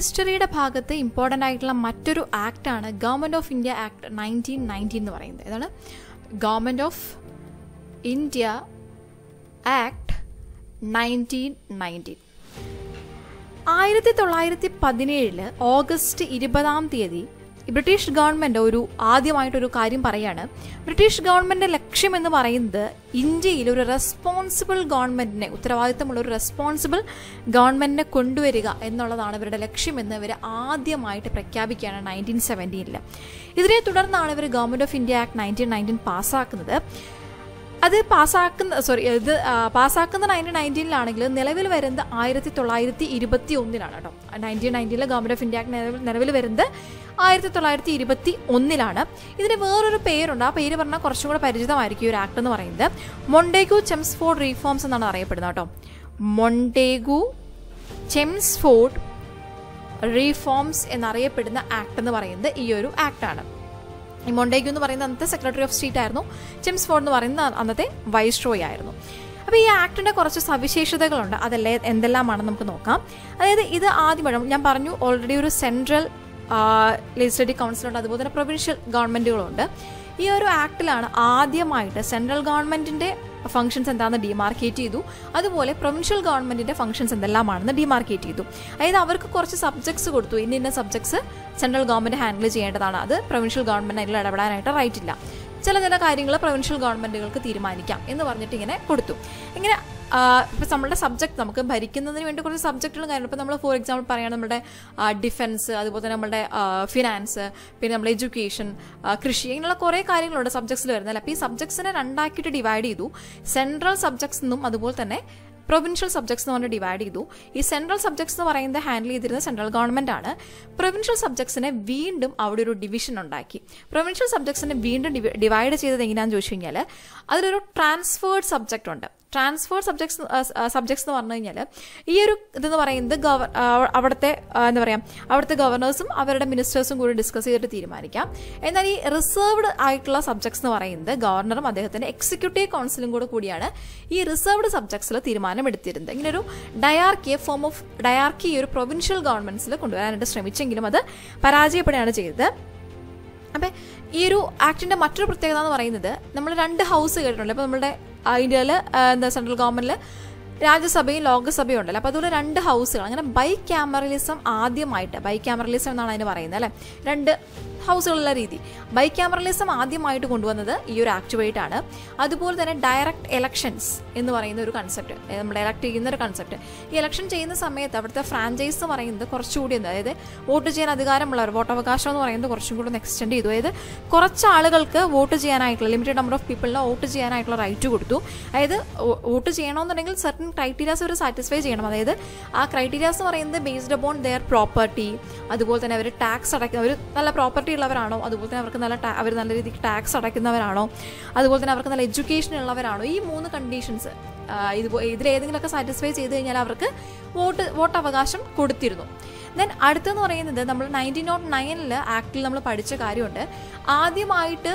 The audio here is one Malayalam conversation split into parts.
ഹിസ്റ്ററിയുടെ ഭാഗത്ത് ഇമ്പോർട്ടന്റ് ആയിട്ടുള്ള മറ്റൊരു ആക്ടാണ് government of India act nineteen nineteen എന്ന് പറയുന്നത്. ഇതാണ് government of India act nineteen nineteen ആയിരത്തി തൊള്ളായിരത്തി പതിനേഴിൽ ഓഗസ്റ്റ് ഇരുപതാം തീയതി ബ്രിട്ടീഷ് ഗവൺമെന്റ് ഒരു ആദ്യമായിട്ടൊരു കാര്യം പറയാണ്. ബ്രിട്ടീഷ് ഗവൺമെന്റ് ലക്ഷ്യം എന്ന് പറയുന്നത് ഇന്ത്യയിൽ ഒരു റെസ്പോൺസിബിൾ ഗവൺമെന്റിനെ ഉത്തരവാദിത്തമുള്ള ഒരു റെസ്പോൺസിബിൾ ഗവൺമെന്റിനെ കൊണ്ടുവരിക എന്നുള്ളതാണ് ഇവരുടെ ലക്ഷ്യമെന്ന് ഇവർ ആദ്യമായിട്ട് പ്രഖ്യാപിക്കുകയാണ് നയന്റീൻ സെവന്റീനിൽ ഇതിനെ തുടർന്നാണ് ഇവർ government of India act nineteen nineteen പാസ്സാക്കുന്നത് അത് പാസ്സാക്കുന്ന സോറി ഇത് പാസ്സാക്കുന്ന നയന്റീൻ നയന്റീനിലാണെങ്കിൽ നിലവിൽ വരുന്നത് ആയിരത്തി തൊള്ളായിരത്തി ഇരുപത്തി ഒന്നിലാണ് കേട്ടോ നയന്റീൻ നയന്റീനിലെ ഗവൺമെന്റ് ഓഫ് ഇന്ത്യ നിലവിൽ വരുന്നത് ആയിരത്തി തൊള്ളായിരത്തി ഇരുപത്തി ഒന്നിലാണ് ഇതിന് വേറൊരു പേരുണ്ട്. ആ പേര് പറഞ്ഞാൽ കുറച്ചും കൂടെ പരിചിതമായിരിക്കും ഈ ഒരു ആക്ട് എന്ന് പറയുന്നത്. മൊണ്ടേഗു ചെംസ്ഫോർഡ് റീഫോംസ് എന്നാണ് അറിയപ്പെടുന്നത് കേട്ടോ. മൊണ്ടേഗു ചെംസ്ഫോർഡ് റീഫോംസ് എന്നറിയപ്പെടുന്ന ആക്ട് എന്ന് പറയുന്നത് ഈ ഒരു ആക്ടാണ് മൊണ്ടേഗു എന്ന് പറയുന്ന അന്നത്തെ സെക്രട്ടറി ഓഫ് സ്റ്റേറ്റ് ആയിരുന്നു. ചെംസ്ഫോർഡ് എന്ന് പറയുന്ന അന്നത്തെ വൈസ് ട്രോയ് ആയിരുന്നു. അപ്പോൾ ഈ ആക്ടിന്റെ കുറച്ച് സവിശേഷതകളുണ്ട്. അതല്ലേ എന്തെല്ലാമാണെന്ന് നമുക്ക് നോക്കാം. അതായത് ഇത് ആദ്യം ഞാൻ പറഞ്ഞു ഓൾറെഡി ഒരു സെൻട്രൽ ലെജിസ്ലേറ്റീവ് കൗൺസിലുണ്ട് അതുപോലെ തന്നെ പ്രൊവിൻഷ്യൽ ഗവൺമെന്റുകളുണ്ട് ഈ ഒരു ആക്ടിലാണ് ആദ്യമായിട്ട് സെൻട്രൽ ഗവൺമെന്റിന്റെ ഫംഗ്ഷൻസ് എന്താണെന്ന് ഡിമാർക്കേറ്റ് ചെയ്തു. അതുപോലെ പ്രൊവിൻഷ്യൽ ഗവൺമെന്റിന്റെ ഫംഗ്ഷൻസ് എന്തെല്ലാമാണെന്ന് ഡിമാർക്കേറ്റ് ചെയ്തു. അതായത് അവർക്ക് കുറച്ച് സബ്ജക്ട്സ് കൊടുത്തു. ഇന്ന ഇന്ന സബ്ജക്ട്സ് സെൻട്രൽ ഗവൺമെന്റ് ഹാൻഡിൽ ചെയ്യേണ്ടതാണ്. അത് പ്രൊവിൻഷ്യൽ ഗവൺമെന്റ് അതിൽ ഇടപെടാനായിട്ട് റൈറ്റ് ഇല്ല. ചില ചില കാര്യങ്ങൾ പ്രൊവിൻഷ്യൽ ഗവൺമെന്റുകൾക്ക് തീരുമാനിക്കാം എന്ന് പറഞ്ഞിട്ട് ഇങ്ങനെ കൊടുത്തു. ഇങ്ങനെ ഇപ്പം നമ്മുടെ സബ്ജക്ട് നമുക്ക് ഭരിക്കുന്നതിന് വേണ്ടി കുറച്ച് സബ്ജക്റ്റുകൾ കാര്യങ്ങളും ഇപ്പം നമ്മൾ ഫോർ എക്സാമ്പിൾ പറയുകയാണ് നമ്മുടെ ഡിഫൻസ് അതുപോലെ തന്നെ നമ്മുടെ ഫിനാൻസ് പിന്നെ നമ്മുടെ എഡ്യൂക്കേഷൻ കൃഷി ഇങ്ങനെയുള്ള കുറേ കാര്യങ്ങളുണ്ട് സബ്ജക്ട്സിൽ വരുന്നത്. അപ്പോൾ ഈ സബ്ജക്ട്സിനെ രണ്ടാക്കിയിട്ട് ഡിവൈഡ് ചെയ്തു. സെൻട്രൽ സബ്ജക്ട്സ് എന്നും അതുപോലെ തന്നെ പ്രൊവിൻഷ്യൽ സബ്ജക്ട്സ് എന്ന് പറഞ്ഞ് ഡിവൈഡ് ചെയ്തു. ഈ സെൻട്രൽ സബ്ജക്ട്സ് എന്ന് പറയുന്നത് ഹാൻഡിൽ ചെയ്തിരുന്ന സെൻട്രൽ ഗവൺമെന്റ് ആണ്. പ്രൊവിൻഷ്യൽ സബ്ജക്ട്സിനെ വീണ്ടും അവിടെ ഒരു ഡിവിഷൻ ഉണ്ടാക്കി. പ്രൊവിൻഷ്യൽ സബ്ജക്ട്സിനെ വീണ്ടും ഡിവൈഡ് ചെയ്തത് എങ്ങനെയാണെന്ന് ചോദിച്ചു കഴിഞ്ഞാൽ അതിലൊരു ട്രാൻസ്ഫേർഡ് സബ്ജക്റ്റ് ഉണ്ട്. ട്രാൻസ്ഫേർഡ് സബ്ജക്ട്സ് സബ്ജക്ട്സ് എന്ന് പറഞ്ഞു കഴിഞ്ഞാൽ ഈ ഒരു ഇതെന്ന് പറയുന്നത് ഗവർ അവിടുത്തെ എന്താ പറയുക അവിടുത്തെ ഗവർണേഴ്സും അവരുടെ മിനിസ്റ്റേഴ്സും കൂടി ഡിസ്കസ് ചെയ്തിട്ട് തീരുമാനിക്കാം. എന്നാൽ ഈ റിസർവ്ഡ് ആയിട്ടുള്ള സബ്ജക്ട്സ് എന്ന് പറയുന്നത് ഗവർണറും അദ്ദേഹത്തിന്റെ എക്സിക്യൂട്ടീവ് കൗൺസിലും കൂടെ കൂടിയാണ് ഈ റിസർവ്ഡ് സബ്ജക്ട്സിൽ തീരുമാനം എടുത്തിരുന്നത് ഇങ്ങനെ ഒരു ഡയാർക്കി ഫോം ഓഫ് ഡയാർക്കി ഈ ഒരു പ്രൊവിൻഷ്യൽ ഗവൺമെന്റ്സിൽ കൊണ്ടുവരാനായിട്ട് ശ്രമിച്ചെങ്കിലും അത് പരാജയപ്പെടുകയാണ് ചെയ്തത്. അപ്പം ഈ ഒരു ആക്ടിന്റെ മറ്റൊരു പ്രത്യേകത എന്ന് പറയുന്നത് നമ്മൾ രണ്ട് ഹൗസ് കേട്ടിട്ടുണ്ട് ഇപ്പോൾ നമ്മുടെ ഇന്ത്യയിൽ എന്താ സെൻട്രൽ ഗവൺമെന്റിൽ രാജ്യസഭയും ലോകസഭയും ഉണ്ടല്ലോ. അപ്പോൾ അതുപോലെ രണ്ട് ഹൗസുകൾ അങ്ങനെ ബൈ ക്യാമറലിസം ആദ്യമായിട്ട് ബൈ ക്യാമറലിസം എന്നാണ് അതിന് പറയുന്നത് അല്ലേ? രണ്ട് ഹൗസുകളുള്ള രീതി. ബൈ ക്യാമറലിസം ആദ്യമായിട്ട് കൊണ്ടുവന്നത് ഈ ഒരു ആക്ടിവേറ്റ് ആണ്. അതുപോലെ തന്നെ ഡയറക്റ്റ് എലക്ഷൻസ് എന്ന് പറയുന്ന ഒരു കൺസെപ്റ്റ് നമ്മുടെ എലക്ട് ചെയ്യുന്ന ഒരു കൺസെപ്റ്റ് ഈ എലക്ഷൻ ചെയ്യുന്ന സമയത്ത് അവിടുത്തെ ഫ്രാഞ്ചൈസ് എന്ന് പറയുന്നത് കുറച്ചുകൂടി എന്ത് അതായത് വോട്ട് ചെയ്യാൻ അധികാരമുള്ളവർ വോട്ടവകാശം എന്ന് പറയുന്നത് കുറച്ചും കൂടി ഒന്ന് എക്സ്റ്റെൻഡ് ചെയ്തു. അതായത് കുറച്ച് ആളുകൾക്ക് വോട്ട് ചെയ്യാനായിട്ടുള്ള ലിമിറ്റഡ് നമ്പർ ഓഫ് പീപ്പിളിന് വോട്ട് ചെയ്യാനായിട്ടുള്ള റൈറ്റ് കൊടുത്തു. അതായത് വോട്ട് ചെയ്യണമെന്നുണ്ടെങ്കിൽ സർട്ടൻ ക്രൈറ്റീരിയാസ് അവർ സാറ്റിസ്ഫൈ ചെയ്യണം. അതായത് ആ ക്രൈറ്റീരിയാസ് എന്ന് പറയുന്നത് ബേസ്ഡ് അപ്പോൺ ദെയർ പ്രോപ്പർട്ടി അതുപോലെ തന്നെ അവർ ടാക്സ് അടയ്ക്കുന്ന ഒരു നല്ല പ്രോപ്പർട്ടി ഉള്ളവരാണോ അതുപോലെ തന്നെ അവർക്ക് നല്ല അവർ നല്ല രീതിക്ക് ടാക്സ് അടയ്ക്കുന്നവരാണോ അതുപോലെ തന്നെ അവർക്ക് നല്ല എഡ്യൂക്കേഷൻ ഉള്ളവരാണോ ഈ മൂന്ന് കണ്ടീഷൻസ് ഇത് ഇതിലേതെങ്കിലുമൊക്കെ സാറ്റിസ്ഫൈ ചെയ്ത് കഴിഞ്ഞാൽ അവർക്ക് വോട്ട് വോട്ട് അവകാശം കൊടുത്തിരുന്നു. ദെൻ അടുത്തെന്ന് പറയുന്നത് നമ്മൾ നയന്റീൻ നോട്ട് നയനിൽ ആക്ടിൽ നമ്മൾ പഠിച്ച കാര്യമുണ്ട്. ആദ്യമായിട്ട്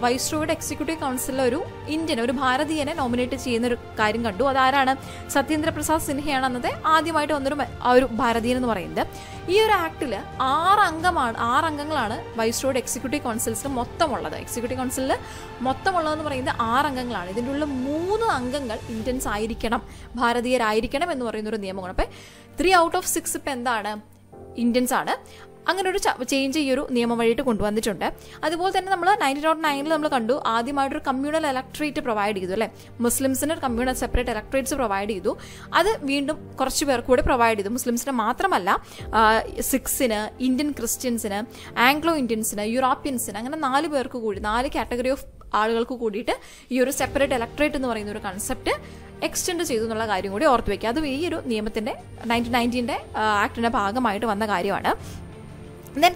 വൈസ്രോയുടെ എക്സിക്യൂട്ടീവ് കൗൺസിലിൽ ഒരു ഇന്ത്യൻ ഒരു ഭാരതീയനെ നോമിനേറ്റ് ചെയ്യുന്ന ഒരു കാര്യം കണ്ടു. അതാരാണ്? സത്യേന്ദ്ര പ്രസാദ് സിൻഹയാണ് അന്നത്തെ ആദ്യമായിട്ട് വന്നൊരു ഒരു ഭാരതീയൻ എന്ന് പറയുന്നത്. ഈ ഒരു ആക്ടിൽ ആറ് അംഗമാണ് ആറ് അംഗങ്ങളാണ് വൈസ്രോയുടെ എക്സിക്യൂട്ടീവ് കൗൺസിൽസിൽ മൊത്തമുള്ളത്. എക്സിക്യൂട്ടീവ് കൗൺസിലിൽ മൊത്തമുള്ളതെന്ന് പറയുന്നത് ആറ് അംഗങ്ങളാണ്. ഇതിന്റെ ഉള്ള മൂന്ന് അംഗങ്ങൾ ഇന്ത്യൻസ് ആയിരിക്കണം ഭാരതീയരായിരിക്കണം എന്ന് പറയുന്ന ഒരു നിയമമാണ്. അപ്പം ത്രീ ഔട്ട് ഓഫ് സിക്സ് ഇപ്പം എന്താണ്? ഇന്ത്യൻസ് ആണ്. അങ്ങനെ ഒരു ചേഞ്ച് ഈ ഒരു നിയമം വഴിയിട്ട് കൊണ്ടുവന്നിട്ടുണ്ട്. അതുപോലെ തന്നെ നമ്മൾ നയന്റീൻ നോട്ട് നയനിൽ നമ്മൾ കണ്ടു ആദ്യമായിട്ടൊരു കമ്മ്യൂണൽ ഇലക്ട്രേറ്റ് പ്രൊവൈഡ് ചെയ്തു അല്ലേ? മുസ്ലിംസിന് കമ്മ്യൂണൽ സെപ്പറേറ്റ് ഇലക്ട്രേറ്റ്സ് പ്രൊവൈഡ് ചെയ്തു. അത് വീണ്ടും കുറച്ച് പേർക്ക് കൂടി പ്രൊവൈഡ് ചെയ്തു. മുസ്ലിംസിന് മാത്രമല്ല സിക്സിന് ഇന്ത്യൻ ക്രിസ്ത്യൻസിന് ആംഗ്ലോ ഇന്ത്യൻസിന് യൂറോപ്യൻസിന് അങ്ങനെ നാല് പേർക്ക് കൂടി നാല് കാറ്റഗറി ഓഫ് ആളുകൾക്ക് കൂടിയിട്ട് ഈ ഒരു സെപ്പറേറ്റ് ഇലക്ട്രേറ്റ് എന്ന് പറയുന്ന ഒരു കൺസെപ്റ്റ് എക്സ്റ്റെൻഡ് ചെയ്തു എന്നുള്ള കാര്യം കൂടി ഓർത്ത് വയ്ക്കുക അതും ഈ ഒരു നിയമത്തിന്റെ നയന്റീൻ നയന്റീന്റെ ആക്ടിന്റെ ഭാഗമായിട്ട് വന്ന കാര്യമാണ്. ദെൻ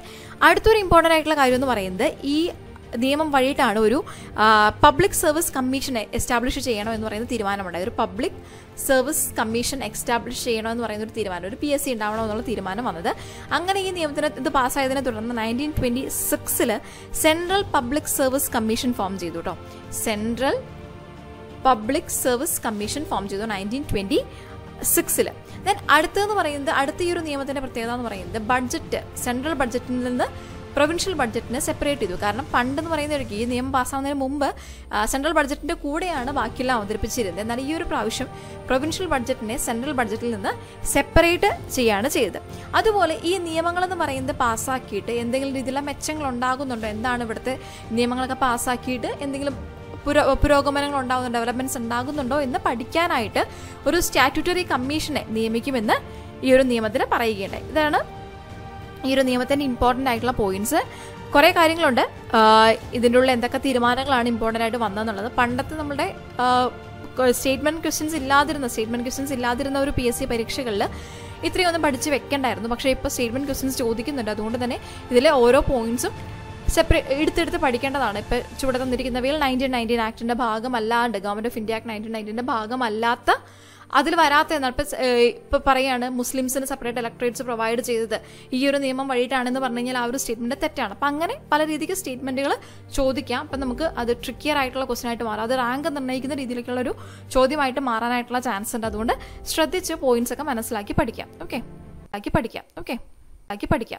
അടുത്തൊരു ഇമ്പോർട്ടന്റ് ആയിട്ടുള്ള കാര്യം എന്ന് പറയുന്നത് ഈ നിയമം വഴിയിട്ടാണ് ഒരു പബ്ലിക് സർവീസ് കമ്മീഷൻ എസ്റ്റാബ്ലിഷ് ചെയ്യണോ എന്ന് പറയുന്ന തീരുമാനമുണ്ടായത്. ഒരു പബ്ലിക് സർവീസ് കമ്മീഷൻ എക്സ്റ്റാബ്ലിഷ് ചെയ്യണോ എന്ന് പറയുന്ന ഒരു തീരുമാനം ഒരു പി എസ് സി ഉണ്ടാവണോ എന്നുള്ള തീരുമാനം വന്നത്. അങ്ങനെ ഈ നിയമത്തിന് ഇത് പാസ്സായതിനെ തുടർന്ന് നയന്റീൻ ട്വന്റി സിക്സിൽ central public service commission form ചെയ്തു കേട്ടോ central public service commission form ചെയ്തു നയന്റീൻ ട്വന്റി സിക്സിൽ ദെൻ അടുത്തതെന്ന് പറയുന്നത് അടുത്ത ഈ ഒരു നിയമത്തിന്റെ പ്രത്യേകത എന്ന് പറയുന്നത് ബഡ്ജറ്റ് സെൻട്രൽ ബഡ്ജറ്റിൽ നിന്ന് പ്രൊവിൻഷ്യൽ ബഡ്ജറ്റിനെ സെപ്പറേറ്റ് ചെയ്തു. കാരണം പണ്ടെന്ന് പറയുന്നവർക്ക് ഈ നിയമം പാസ്സാവുന്നതിന് മുമ്പ് സെൻട്രൽ ബഡ്ജറ്റിന്റെ കൂടെയാണ് ബാക്കിയെല്ലാം അവതരിപ്പിച്ചിരുന്നത്. എന്നാൽ ഈ ഒരു പ്രാവശ്യം പ്രൊവിൻഷ്യൽ ബഡ്ജറ്റിനെ സെൻട്രൽ ബഡ്ജറ്റിൽ നിന്ന് സെപ്പറേറ്റ് ചെയ്യാണ് ചെയ്തത്. അതുപോലെ ഈ നിയമങ്ങളെന്ന് പറയുന്നത് പാസ്സാക്കിയിട്ട് എന്തെങ്കിലും രീതിയിലുള്ള മെച്ചങ്ങൾ ഉണ്ടാകുന്നുണ്ടോ എന്താണ് ഇവിടുത്തെ നിയമങ്ങളൊക്കെ പാസ്സാക്കിയിട്ട് എന്തെങ്കിലും പുരോ പുരോഗമനങ്ങൾ ഉണ്ടാകുന്നുണ്ടോ? ഡെവലപ്മെന്റ്സ് ഉണ്ടാകുന്നുണ്ടോ? എന്ന് പഠിക്കാനായിട്ട് ഒരു സ്റ്റാറ്റ്യൂട്ടറി കമ്മീഷനെ നിയമിക്കുമെന്ന് ഈ ഒരു നിയമത്തിൽ പറയുകയുണ്ടായി. ഇതാണ് ഈ ഒരു നിയമത്തിന്റെ ഇമ്പോർട്ടന്റ് ആയിട്ടുള്ള പോയിന്റ്സ് കുറേ കാര്യങ്ങളുണ്ട്. ഇതിന്റെ ഉള്ള എന്തൊക്കെ തീരുമാനങ്ങളാണ് ഇമ്പോർട്ടന്റ് ആയിട്ട് വന്നതെന്നുള്ളത്. പണ്ടത്തെ നമ്മുടെ സ്റ്റേറ്റ്മെന്റ് ക്വസ്റ്റ്യൻസ് ഇല്ലാതിരുന്ന സ്റ്റേറ്റ്മെന്റ് ക്വസ്റ്റ്യൻസ് ഇല്ലാതിരുന്ന ഒരു പി എസ് സി പരീക്ഷകളിൽ ഇത്രയൊന്നും പഠിച്ച് വെക്കണ്ടായിരുന്നു. പക്ഷേ ഇപ്പോൾ സ്റ്റേറ്റ്മെന്റ് ക്വസ്റ്റ്യൻസ് ചോദിക്കുന്നുണ്ട്. അതുകൊണ്ട് തന്നെ ഇതിലെ ഓരോ പോയിന്റ്സും സെപ്പറേറ്റ് എടുത്തെടുത്ത് പഠിക്കേണ്ടതാണ്. ഇപ്പോൾ ചുവടെ തന്നിരിക്കുന്നവയിൽ നയന്റീൻ നയന്റീൻ ആക്ടിന്റെ ഭാഗമല്ലാണ്ട് government of India act nineteen നയന്റീന്റെ ഭാഗമല്ലാത്ത അതിൽ വരാത്ത എന്നാൽ ഇപ്പം ഇപ്പം പറയാണ് മുസ്ലിംസിന് സെപ്പറേറ്റ് ഇലക്ട്രേറ്റ്സ് പ്രൊവൈഡ് ചെയ്തത്. ഈ ഒരു നിയമം വഴിയിട്ടാണെന്ന് പറഞ്ഞു കഴിഞ്ഞാൽ ആ ഒരു സ്റ്റേറ്റ്മെന്റ് തെറ്റാണ്. അപ്പം അങ്ങനെ പല രീതിക്ക് സ്റ്റേറ്റ്മെന്റുകൾ ചോദിക്കാം. അപ്പം നമുക്ക് അത് ട്രിക്കിയർ ആയിട്ടുള്ള ക്വസ്റ്റൻ ആയിട്ട് മാറാം. അത് റാങ്ക് നിർണയിക്കുന്ന രീതിയിലേക്കുള്ള ഒരു ചോദ്യമായിട്ട് മാറാനായിട്ടുള്ള ചാൻസ് ഉണ്ട്. അതുകൊണ്ട് ശ്രദ്ധിച്ച് പോയിന്റ്സ് ഒക്കെ മനസ്സിലാക്കി പഠിക്കാം. ഓക്കെ ആക്കി പഠിക്കാം. ഓക്കെ ആക്കി പഠിക്കാം.